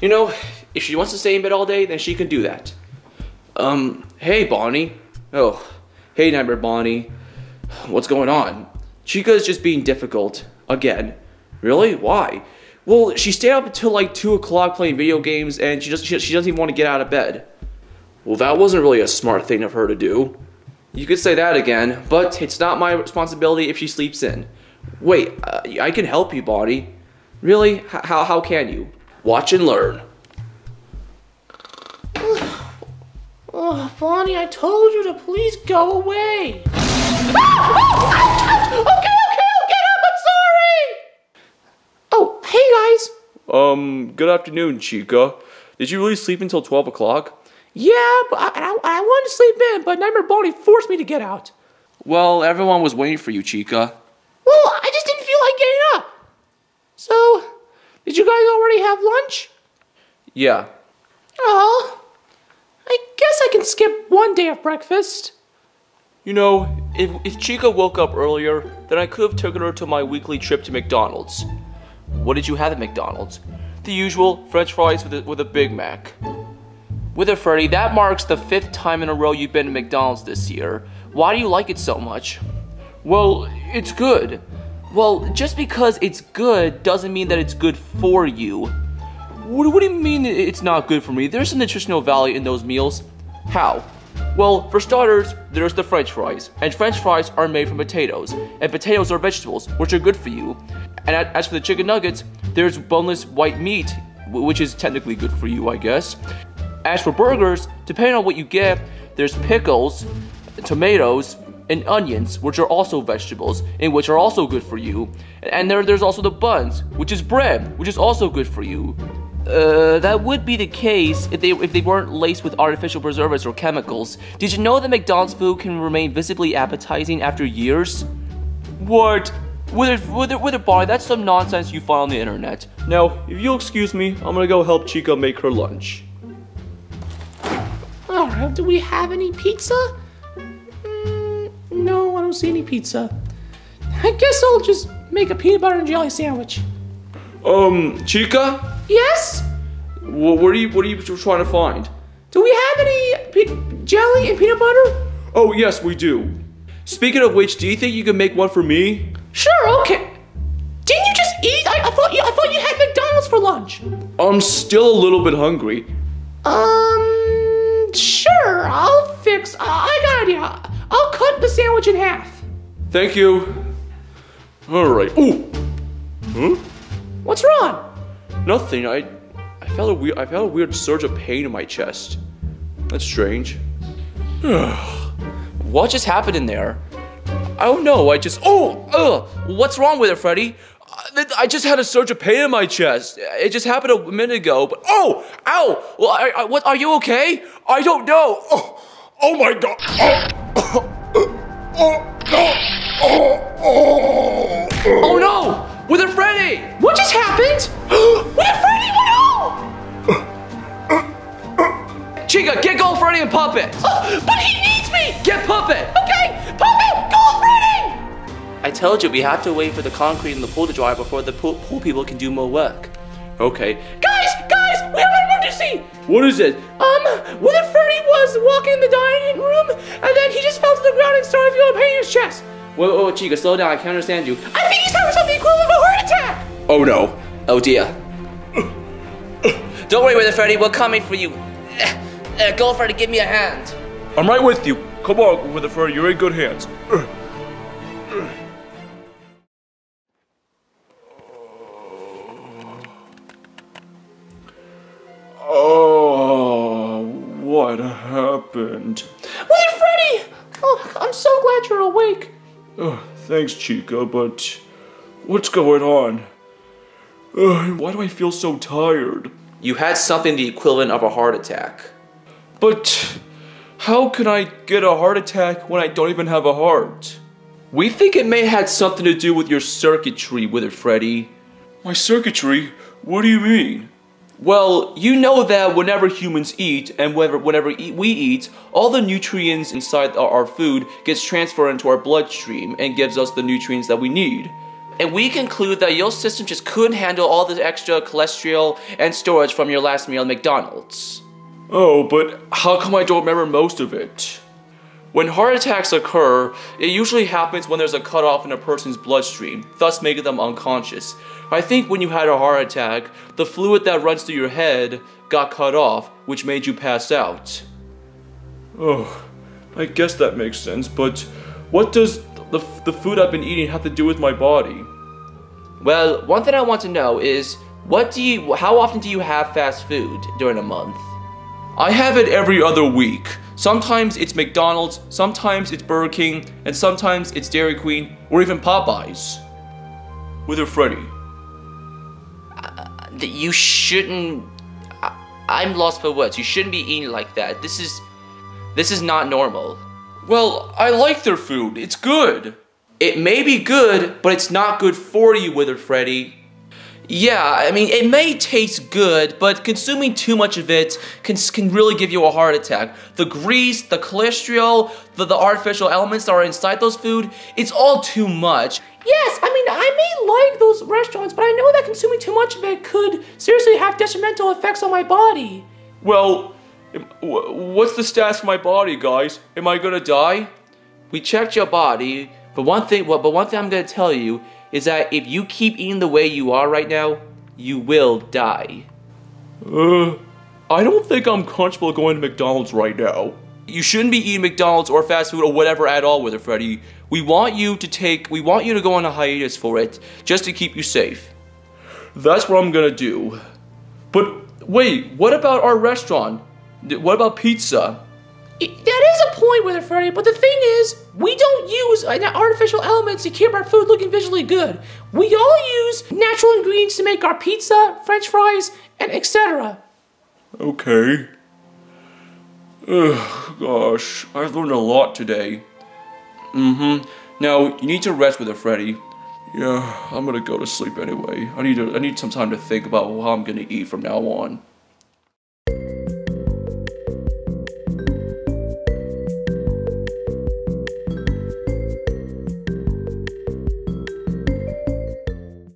You know, if she wants to stay in bed all day, then she can do that. Um, hey, Bonnie. Oh, hey, Nightmare Bonnie. What's going on? Chica's just being difficult. Again. Really? Why? Well, she stayed up until like 2 o'clock playing video games and she, just, she, she doesn't even want to get out of bed. Well, that wasn't really a smart thing of her to do. You could say that again, but it's not my responsibility if she sleeps in. Wait, uh, I can help you, Bonnie. Really? H- how, how can you? Watch and learn. Oh, Bonnie, I told you to please go away. okay, okay, I'll get up. I'm sorry. Oh, hey guys. Um, good afternoon, Chica. Did you really sleep until 12 o'clock? Yeah, but I, I, I wanted to sleep in, but Nightmare Bonnie forced me to get out. Well, everyone was waiting for you, Chica. Well, I just didn't feel like getting up. So, did you guys already have lunch? Yeah. Oh, I guess I can skip one day of breakfast. You know, if, if Chica woke up earlier, then I could have taken her to my weekly trip to McDonald's. What did you have at McDonald's? The usual French fries with a, with a Big Mac. Withered Freddy, that marks the fifth time in a row you've been to McDonald's this year. Why do you like it so much? Well, it's good. Well, just because it's good doesn't mean that it's good for you. What, do you mean it's not good for me? There's some nutritional value in those meals. How? Well, for starters, there's the french fries. And french fries are made from potatoes. And potatoes are vegetables, which are good for you. And as for the chicken nuggets, there's boneless white meat, which is technically good for you, I guess. As for burgers, depending on what you get, there's pickles, tomatoes, and onions, which are also vegetables, and which are also good for you. And there, there's also the buns, which is bread, which is also good for you. Uh, that would be the case if they if they weren't laced with artificial preservatives or chemicals. Did you know that McDonald's food can remain visibly appetizing after years? What? With it, with it, with it, Bonnie, that's some nonsense you find on the internet. Now, if you'll excuse me, I'm gonna go help Chica make her lunch. Alright, do we have any pizza? Don't see any pizza. I guess I'll just make a peanut butter and jelly sandwich. Um, Chica, Yes? Wh- what are you what are you trying to find? Do we have any pe- jelly and peanut butter? Oh yes, we do. Speaking of which, do you think you can make one for me? Sure, okay. Didn't you just eat? I, I thought you I thought you had McDonald's for lunch. I'm still a little bit hungry. Um, sure. Fix. I, got an idea. I'll cut the sandwich in half. Thank you. All right. Ooh. Huh? What's wrong? Nothing. I I felt a weird I felt a weird surge of pain in my chest. That's strange. what just happened in there? I don't know. I just oh ugh. What's wrong Withered Freddy? Uh, I just had a surge of pain in my chest. It just happened a minute ago. But oh, ow! Well, I, I, what? Are you okay? I don't know. Oh, oh my god! Oh, oh, oh, oh, oh, oh no! Withered Freddy! What just happened? We're Freddy. No! Chica, get Gold Freddy and Puppet! Oh, but he needs me. Get Puppet! Okay, Puppet, go Freddy. I told you we have to wait for the concrete and the pool to dry before the pool, pool people can do more work. Okay. Guys, guys, we have. What is it? Um, Withered Freddy was walking in the dining room, and then he just fell to the ground and started feeling pain in his chest. Wait, wait, wait, Chica, slow down. I can't understand you. I think he's having something equivalent of a heart attack. Oh no. Oh dear. Don't worry, Withered Freddy. We're coming for you. Uh, Gold Freddy, give me a hand. I'm right with you. Come on, with the fur. You're in good hands. What happened? Withered Freddy! Oh, I'm so glad you're awake. Oh, thanks, Chica, but what's going on? Uh, why do I feel so tired? You had something the equivalent of a heart attack. But how can I get a heart attack when I don't even have a heart? We think it may have had something to do with your circuitry, Withered Freddy. My circuitry? What do you mean? Well, you know that whenever humans eat and whenever, whenever we eat, all the nutrients inside our, our food gets transferred into our bloodstream and gives us the nutrients that we need. and we conclude that your system just couldn't handle all the extra cholesterol and storage from your last meal at McDonald's. Oh, but how come I don't remember most of it? When heart attacks occur, it usually happens when there's a cutoff in a person's bloodstream, thus making them unconscious. I think when you had a heart attack, the fluid that runs through your head got cut off, which made you pass out. Oh, I guess that makes sense, but what does the, the food I've been eating have to do with my body? Well, one thing I want to know is what do you how often do you have fast food during a month? I have it every other week. Sometimes it's McDonald's, sometimes it's Burger King, and sometimes it's Dairy Queen, or even Popeyes. Withered Freddy. Uh, that you shouldn't I, I'm lost for words. You shouldn't be eating like that. This is this is not normal. Well, I like their food. It's good. It may be good, but it's not good for you, Withered Freddy. Yeah, I mean, it may taste good, but consuming too much of it can, can really give you a heart attack. The grease, the cholesterol, the, the artificial elements that are inside those food, it's all too much. Yes, I mean, I may like those restaurants, but I know that consuming too much of it could seriously have detrimental effects on my body. Well, what's the stats for my body, guys? Am I gonna die? We checked your body, but one thing, well, but one thing I'm gonna tell you is that if you keep eating the way you are right now, you will die. Uh, I don't think I'm comfortable going to McDonald's right now. You shouldn't be eating McDonald's or fast food or whatever at all Withered Freddy. We want you to take, we want you to go on a hiatus for it, just to keep you safe. That's what I'm gonna do. But wait, what about our restaurant? What about pizza? I- that is a point Withered Freddy, but the thing is, we don't use artificial elements to keep our food looking visually good. We all use natural ingredients to make our pizza, french fries, and etc. Okay. Ugh, gosh, I've learned a lot today. Mm-hmm. Now you need to rest Withered Freddy. Yeah, I'm gonna go to sleep anyway. I need to, I need some time to think about how I'm gonna eat from now on.